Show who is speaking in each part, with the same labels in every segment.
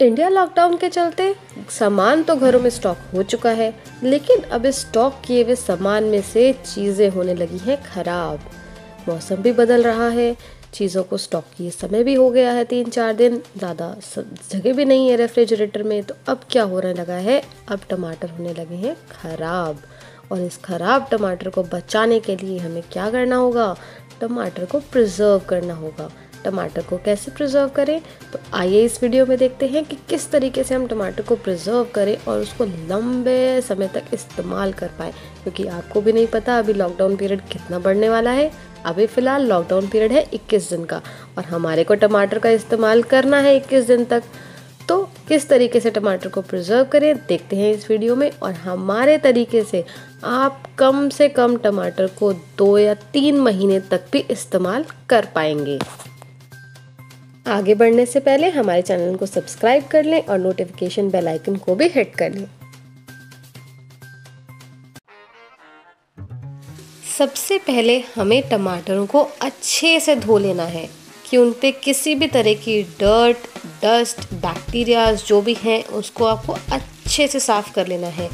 Speaker 1: India lockdown के चलते सामान तो घरों में स्टॉक हो चुका है, लेकिन अब इस स्टॉक किए हुए सामान में से चीज़ें होने लगी हैं खराब। मौसम भी बदल रहा है, चीज़ों को स्टॉक किए समय भी हो गया है तीन चार दिन, ज़्यादा जगह भी नहीं है रेफ्रिजरेटर में तो अब क्या होने लगा है? अब टमाटर होने लगे हैं खराब। और इस खराब टमाटर को बचाने के लिए हमें क्या करना होगा? टमाटर को प्रिजर्व करना होगा। टमाटर को कैसे प्रिजर्व करें? तो आइए इस वीडियो में देखते हैं कि किस तरीके से हम टमाटर को प्रिजर्व करें और उसको लंबे समय तक इस्तेमाल कर पाए। क्योंकि आपको भी नहीं पता, अभी लॉकडाउन पीरियड कितना बढ़ने वाला है। अभी फ़िलहाल लॉकडाउन पीरियड है 21 दिन का और हमारे को टमाटर का इस्तेमाल करना है 21 दिन तक। तो किस तरीके से टमाटर को प्रिजर्व करें, देखते हैं इस वीडियो में और हमारे तरीके से आप कम से कम टमाटर को दो या तीन महीने तक भी इस्तेमाल कर पाएँगे। आगे बढ़ने से पहले हमारे चैनल को सब्सक्राइब कर लें और नोटिफिकेशन बेल आइकन को भी हिट कर लें। सबसे पहले हमें टमाटरों को अच्छे से धो लेना है, कि उन पे किसी भी तरह की डर्ट डस्ट बैक्टीरियाज जो भी हैं, उसको आपको अच्छे से साफ़ कर लेना है।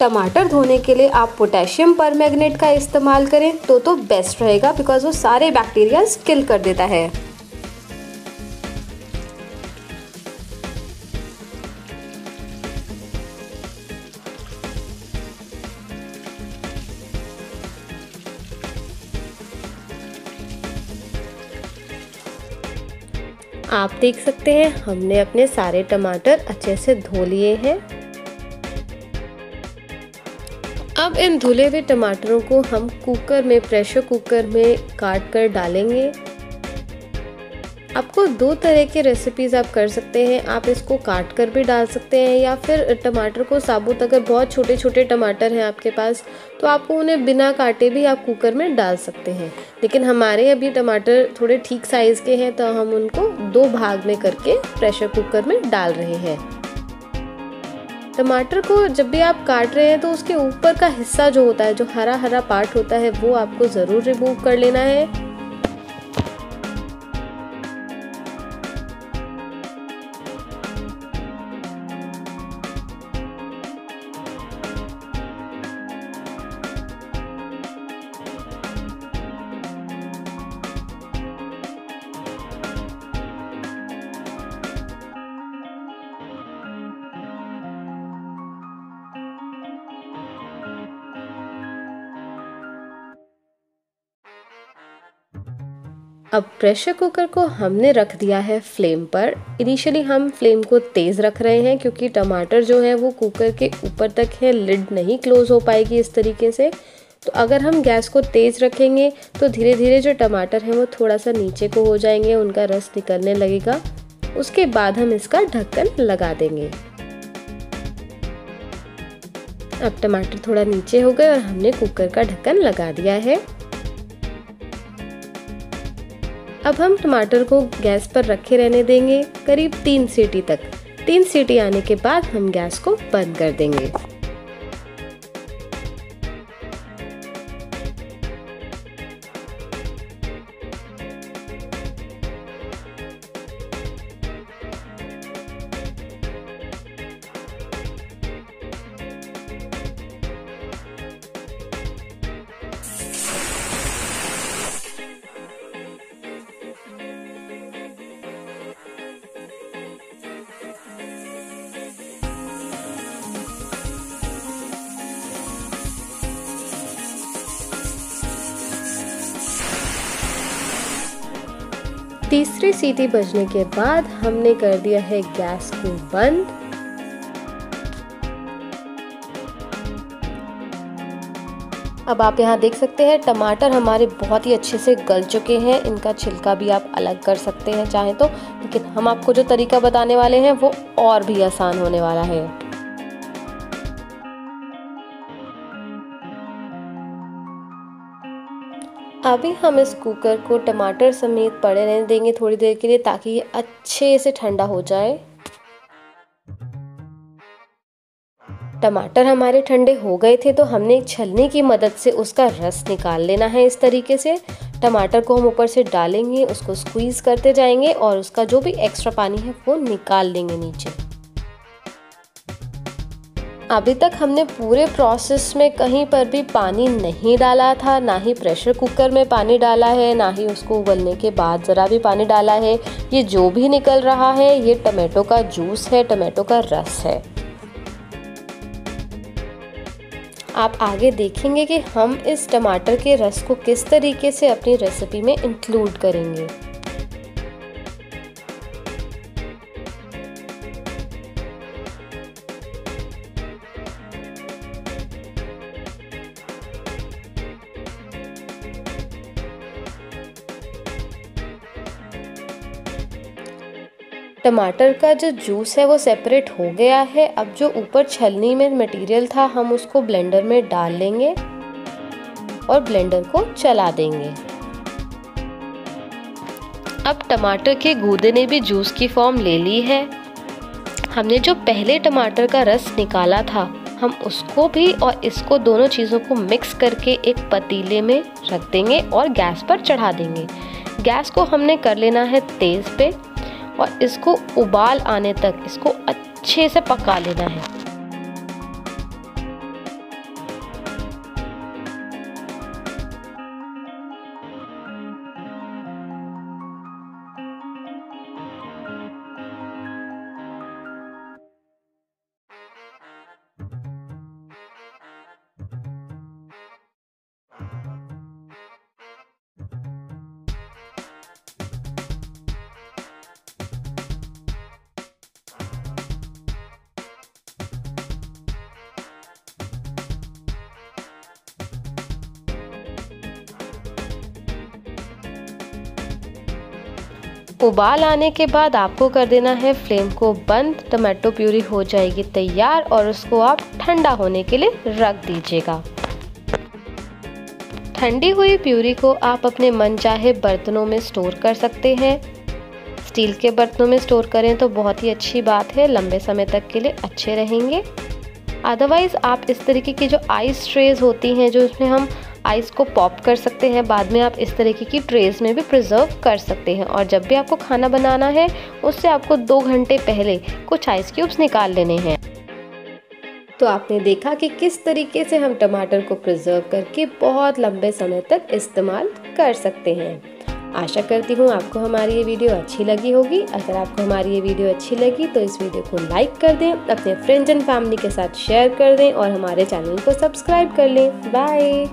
Speaker 1: टमाटर धोने के लिए आप पोटेशियम पर का इस्तेमाल करें तो तो बेस्ट रहेगा बिकॉज़ वो सारे बैक्टीरियाज किल कर देता है। आप देख सकते हैं, हमने अपने सारे टमाटर अच्छे से धो लिए हैं। अब इन धुले हुए टमाटरों को हम कुकर में प्रेशर कुकर में काट कर डालेंगे। आपको दो तरह के रेसिपीज़ आप कर सकते हैं। आप इसको काट कर भी डाल सकते हैं या फिर टमाटर को साबुत अगर बहुत छोटे छोटे टमाटर हैं आपके पास तो आपको उन्हें बिना काटे भी आप कुकर में डाल सकते हैं। लेकिन हमारे अभी टमाटर थोड़े ठीक साइज़ के हैं तो हम उनको दो भाग में करके प्रेशर कुकर में डाल रहे हैं। टमाटर को जब भी आप काट रहे हैं तो उसके ऊपर का हिस्सा जो होता है, जो हरा हरा पार्ट होता है, वो आपको ज़रूर रिमूव कर लेना है। अब प्रेशर कुकर को हमने रख दिया है फ्लेम पर। इनिशियली हम फ्लेम को तेज़ रख रहे हैं क्योंकि टमाटर जो है वो कुकर के ऊपर तक है लिड नहीं क्लोज़ हो पाएगी इस तरीके से। तो अगर हम गैस को तेज़ रखेंगे तो धीरे धीरे जो टमाटर हैं वो थोड़ा सा नीचे को हो जाएँगे, उनका रस निकलने लगेगा। उसके बाद हम इसका ढक्कन लगा देंगे। अब टमाटर थोड़ा नीचे हो गए और हमने कुकर का ढक्कन लगा दिया है। अब हम टमाटर को गैस पर रखे रहने देंगे, करीब तीन सीटी तक। तीन सीटी आने के बाद हम गैस को बंद कर देंगे। तीसरी सीटी बजने के बाद हमने कर दिया है गैस को बंद। अब आप यहाँ देख सकते हैं, टमाटर हमारे बहुत ही अच्छे से गल चुके हैं। इनका छिलका भी आप अलग कर सकते हैं चाहे तो लेकिन हम आपको जो तरीका बताने वाले हैं, वो और भी आसान होने वाला है। अभी हम इस कुकर को टमाटर समेत पड़े रहने देंगे थोड़ी देर के लिए ताकि ये अच्छे से ठंडा हो जाए। टमाटर हमारे ठंडे हो गए थे तो हमने एक छलनी की मदद से उसका रस निकाल लेना है इस तरीके से। टमाटर को हम ऊपर से डालेंगे, उसको स्क्वीज़ करते जाएँगे और उसका जो भी एक्स्ट्रा पानी है वो निकाल लेंगे नीचे। अभी तक हमने पूरे प्रोसेस में कहीं पर भी पानी नहीं डाला था, ना ही प्रेशर कुकर में पानी डाला है, ना ही उसको उबलने के बाद ज़रा भी पानी डाला है। ये जो भी निकल रहा है, ये टमाटो का जूस है, टमाटो का रस है। आप आगे देखेंगे कि हम इस टमाटर के रस को किस तरीके से अपनी रेसिपी में इंक्लूड करेंगे। टमाटर का जो जूस है वो सेपरेट हो गया है। अब जो ऊपर छलनी में मटेरियल था, हम उसको ब्लेंडर में डाल लेंगे और ब्लेंडर को चला देंगे। अब टमाटर के गूदे ने भी जूस की फॉर्म ले ली है। हमने जो पहले टमाटर का रस निकाला था, हम उसको भी और इसको दोनों चीज़ों को मिक्स करके एक पतीले में रख देंगे और गैस पर चढ़ा देंगे। गैस को हमने कर लेना है तेज़ पे। और इसको उबाल आने तक इसको अच्छे से पका लेना है। उबाल आने के बाद आपको कर देना है फ्लेम को बंद, टमाटो प्यूरी हो जाएगी तैयार और उसको आप ठंडा होने के लिए रख दीजिएगा। ठंडी हुई प्यूरी को आप अपने मन चाहे बर्तनों में स्टोर कर सकते हैं। स्टील के बर्तनों में स्टोर करें तो बहुत ही अच्छी बात है, लंबे समय तक के लिए अच्छे रहेंगे। अदरवाइज़ आप इस तरीके की जो आइस ट्रेज होती हैं, जो उसमें हम आइस को पॉप कर सकते हैं, बाद में आप इस तरीके की ट्रेज में भी प्रिजर्व कर सकते हैं और जब भी आपको खाना बनाना है, उससे आपको दो घंटे पहले कुछ आइस क्यूब्स निकाल लेने हैं। तो आपने देखा कि किस तरीके से हम टमाटर को प्रिजर्व करके बहुत लंबे समय तक इस्तेमाल कर सकते हैं। आशा करती हूँ आपको हमारी ये वीडियो अच्छी लगी होगी। अगर आपको हमारी ये वीडियो अच्छी लगी तो इस वीडियो को लाइक कर दें, अपने फ्रेंड्स एंड फैमिली के साथ शेयर कर दें और हमारे चैनल को सब्सक्राइब कर लें। बाय